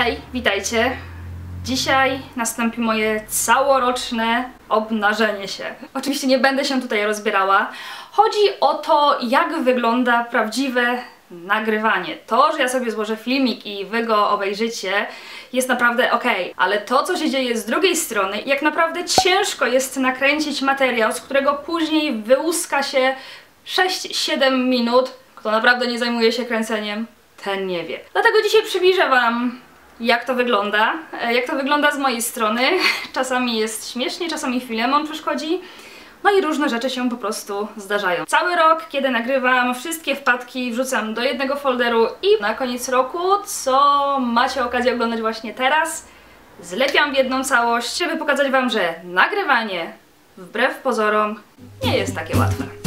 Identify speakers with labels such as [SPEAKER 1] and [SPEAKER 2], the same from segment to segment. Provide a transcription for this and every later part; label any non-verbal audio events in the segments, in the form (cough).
[SPEAKER 1] Hej, witajcie. Dzisiaj nastąpi moje całoroczne obnażenie się. Oczywiście nie będę się tutaj rozbierała. Chodzi o to, jak wygląda prawdziwe nagrywanie. To, że ja sobie złożę filmik i wy go obejrzycie, jest naprawdę ok, ale to, co się dzieje z drugiej strony, jak naprawdę ciężko jest nakręcić materiał, z którego później wyłuska się 6-7 minut, kto naprawdę nie zajmuje się kręceniem, ten nie wie. Dlatego dzisiaj przybliżę Wam jak to wygląda, e, jak to wygląda z mojej strony. (laughs) Czasami jest śmiesznie, czasami Filemon przeszkodzi. No i różne rzeczy się po prostu zdarzają. Cały rok, kiedy nagrywam, wszystkie wpadki wrzucam do jednego folderu i na koniec roku, co macie okazję oglądać właśnie teraz, zlepiam w jedną całość, żeby pokazać Wam, że nagrywanie, wbrew pozorom, nie jest takie łatwe.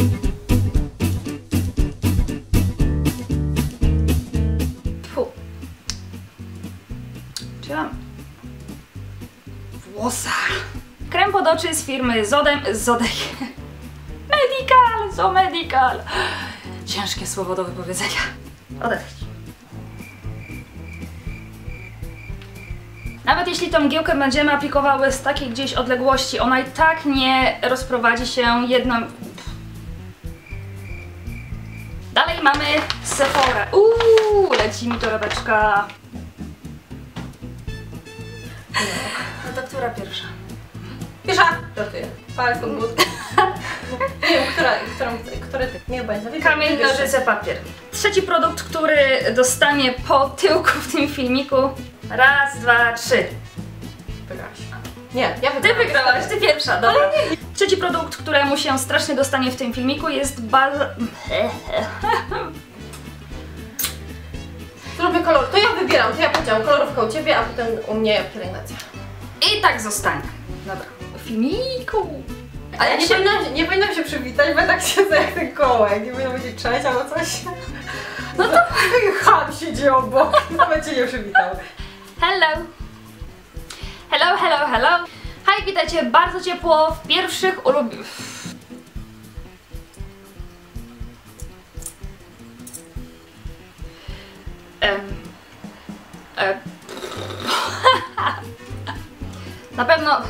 [SPEAKER 1] Mam włosa? Krem pod oczy z firmy Zodem... Zodek... (laughs) Medical! Zomedical! Ciężkie słowo do wypowiedzenia. Odetchnij. Nawet jeśli tą mgiełkę będziemy aplikowały z takiej gdzieś odległości, ona i tak nie rozprowadzi się jedną... Dalej mamy Sephora. Uuu, leci mi torebeczka. Która pierwsza?
[SPEAKER 2] Pierwsza! Żartuję. Od but. Nie wiem, która, którą, który ty. Nie obojętnie. Wybierz-
[SPEAKER 1] Kamień,
[SPEAKER 2] wybierz.
[SPEAKER 1] nożyce, papier. Trzeci produkt, który dostanie po tyłku w tym filmiku. Raz, dwa, trzy.
[SPEAKER 2] Wygrałaś. Nie, ja
[SPEAKER 1] Ty
[SPEAKER 2] wygrałam.
[SPEAKER 1] wygrałaś, ty pierwsza, dobra. Trzeci produkt, któremu się strasznie dostanie w tym filmiku jest bardzo...
[SPEAKER 2] Zróbmy kolor. To ja wybieram, to ja podział kolorówkę u ciebie, a potem u mnie pielęgnacja.
[SPEAKER 1] I tak zostanie. Dobra. Filmiku.
[SPEAKER 2] A ja nie,
[SPEAKER 1] się-
[SPEAKER 2] powinnam, nie powinnam się przywitać, bo tak siedzę jak ten kołek. Nie powinnam powiedzieć cześć albo coś. No to (laughs) ham siedzi obok. Nawet cię nie przywitał.
[SPEAKER 1] Hello! Hello, hello, hello! Hej, witajcie bardzo ciepło w pierwszych ulubi... Em, e, Na pewno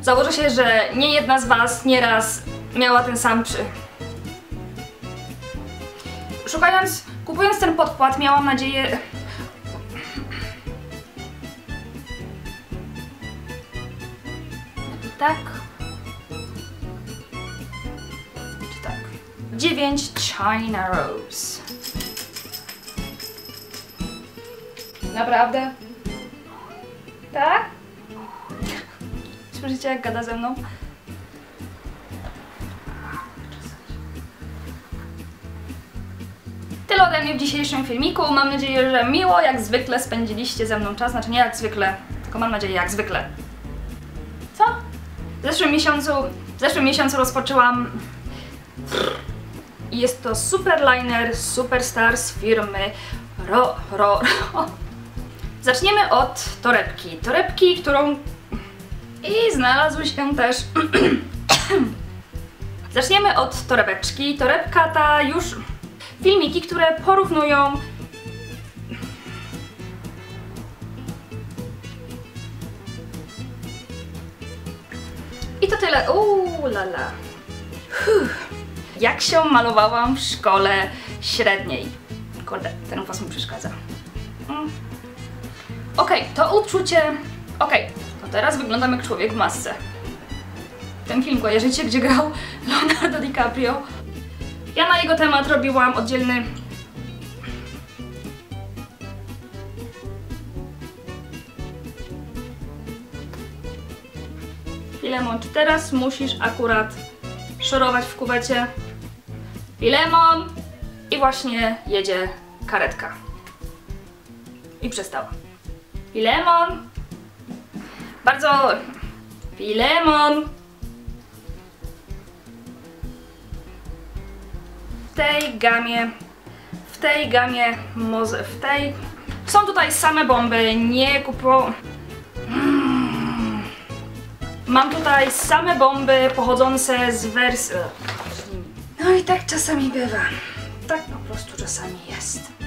[SPEAKER 1] założę się, że nie jedna z Was nieraz miała ten sam przy... Szukając, kupując ten podkład miałam nadzieję... Tak. Czy tak? 9 China Rose. Naprawdę? Tak? Słyszycie jak gada ze mną? Tyle ode mnie w dzisiejszym filmiku. Mam nadzieję, że miło jak zwykle spędziliście ze mną czas. Znaczy nie jak zwykle, tylko mam nadzieję jak zwykle. Co? W zeszłym miesiącu, w zeszłym miesiącu rozpoczęłam i jest to Superliner Superstar z firmy Ro, Ro, Ro. Zaczniemy od torebki. Torebki, którą i znalazły się też (clears throat) Zaczniemy od torebeczki. Torebka ta już filmiki, które porównują I to tyle. Uuu, lala. Huh. Jak się malowałam w szkole średniej. Kurde, ten was mi przeszkadza. Mm. Okej, to uczucie... Okej, to teraz wyglądam jak człowiek w masce. Ten film kojarzycie, gdzie grał Leonardo DiCaprio? Ja na jego temat robiłam oddzielny... Filemon, czy teraz musisz akurat szorować w kuwecie? Filemon! I właśnie jedzie karetka. I przestała. Filemon! Bardzo... Filemon! W tej gamie... W tej gamie... Moze... W tej... Są tutaj same bomby, nie kupo... Mm. Mam tutaj same bomby pochodzące z wersji... No i tak czasami bywa. Tak po prostu czasami jest.